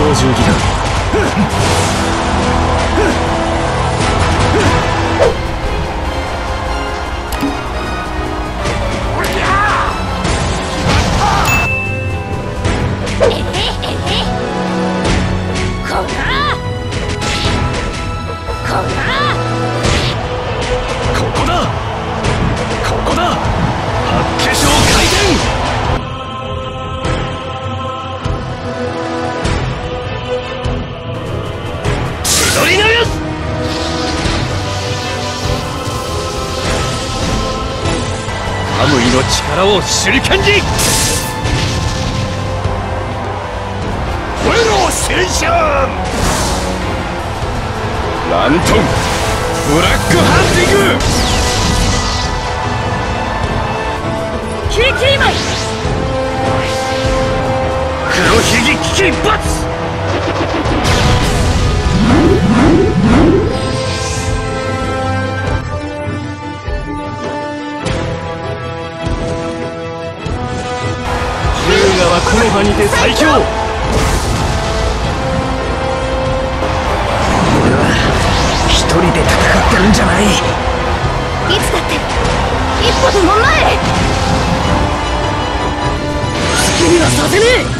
超獣技この力を手裏剣にフェロセンションラントンブラックハンティング。キリキリマイ黒ひげ危機一発はこの場にて最強。俺は一人で戦ってるんじゃない。いつだって一歩でも前へ。好きにはさせねえ